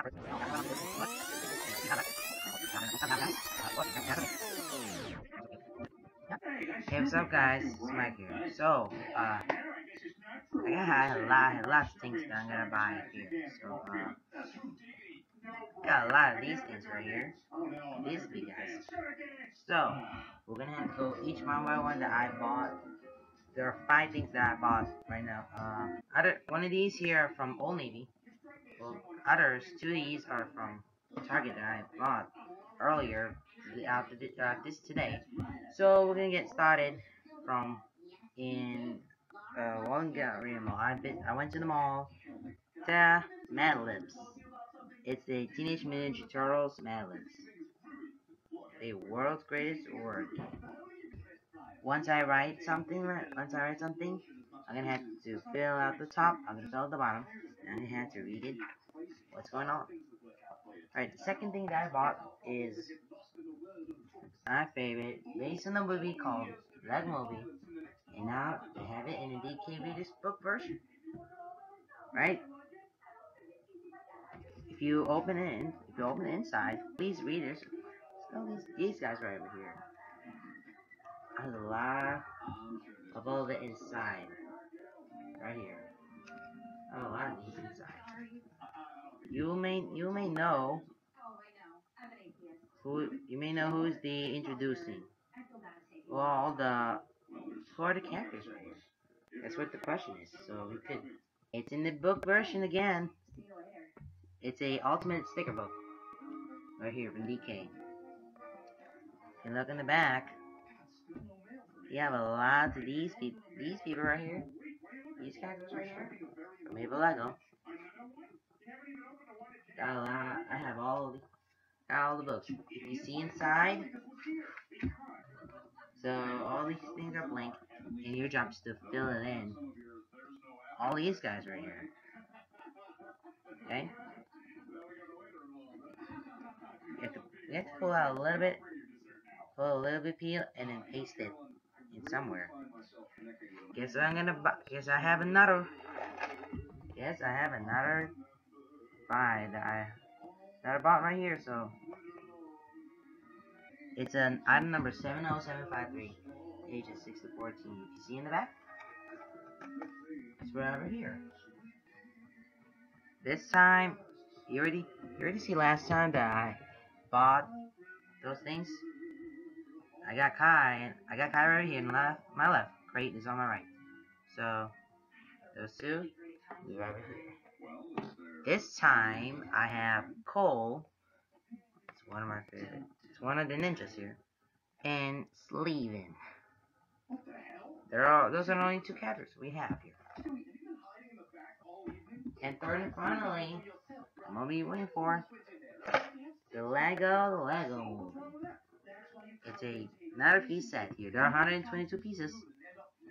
Hey, what's up, guys? It's Mike here. So, uh, I got a lot, lots of things that I'm gonna buy here. So, uh, got a lot of these things right here. These big guys. So, we're gonna have to go each one by one that I bought. There are five things that I bought right now. Other one of these here from Old Navy. Well, others, two of these are from Target that I bought earlier out uh, this today. So we're gonna get started from in uh, one gallery mall. I've been I went to the mall to Mad Libs. It's the Teenage Mutant Turtles Mad Libs. The world's greatest word. Once I write something, once I write something, I'm gonna have to fill out the top. I'm gonna fill out the bottom. And I'm gonna read it. What's going on? Alright, the second thing that I bought is my favorite, based on the movie called Lego Movie, and now they have it in a DK Readers book version. Right? If you open it, if you open it inside, these readers, all these these guys right over here. A lot of all the inside, right here. A lot of these. You may you may know who you may know who's the introducing. Well, the characters right here? That's what the question is. So we could. It's in the book version again. It's a ultimate sticker book right here from DK. And look in the back. You have a lot of these people. These people right here. These characters right here. From Ava Lego. Got a lot. I have all the, got all the books. If you see inside, so all these things are blank, and your job is to fill it in. All these guys right here. Okay? You have to, you have to pull out a little bit, pull a little bit peel, and then paste it in somewhere. Guess I'm gonna buy, guess I have another, guess I have another buy that I that I bought right here. So it's an item number 70753, ages 6 to 14. You see in the back? It's right over here. This time, you already you already see last time that I bought those things. I got Kai, and I got Kai right here, in my left crate is on my right. So those two, is over here. This time, I have Cole. It's one of my favorite. It's one of the ninjas here. And Sleven. There are those are the only two characters we have here. And third and finally, I'm gonna be waiting for the Lego Lego movie. It's a another piece set here. There are 122 pieces.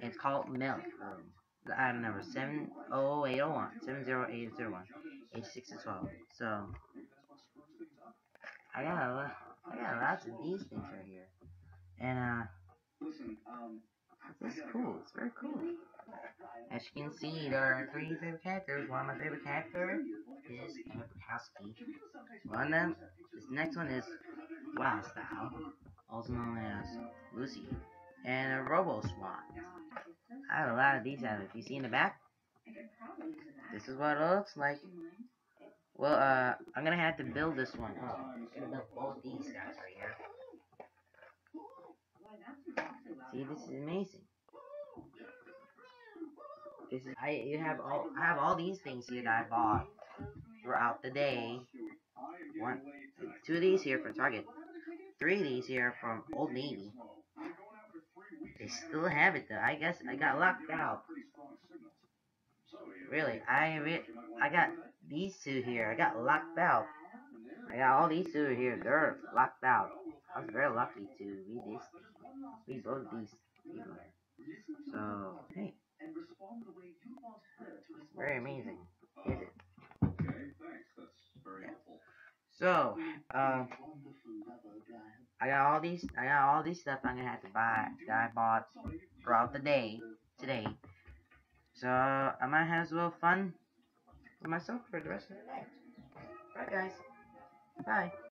It's called Milk Room. The item number 70801. 70801 age 6 to 12. So, I got I got lots of these things right here. And, uh, this is cool. It's very cool. As you can see, there are three favorite characters. One of my favorite characters is Emmet Brickowski. One of them, this next one is Wyldstyle, also known as Lucy, and a Robo SWAT. I have a lot of these out. If you see in the back, this is what it looks like. Well, uh, I'm gonna have to build this one. I'm gonna build both these guys right here. See, this is amazing. This is I you have all I have all these things here that I bought throughout the day. One, two of these here from Target. Three of these here from Old Navy. They still have it though. I guess I got locked out. Really, I re I got these two here. I got locked out. I got all these two here. They're locked out. I was very lucky to read this. Read both these people. So, hey. It's very amazing, is it? So, um, I got all these, I got all these stuff I'm gonna have to buy that I bought throughout the day today. So I might have a little fun for myself for the rest of the night. Alright guys. Bye.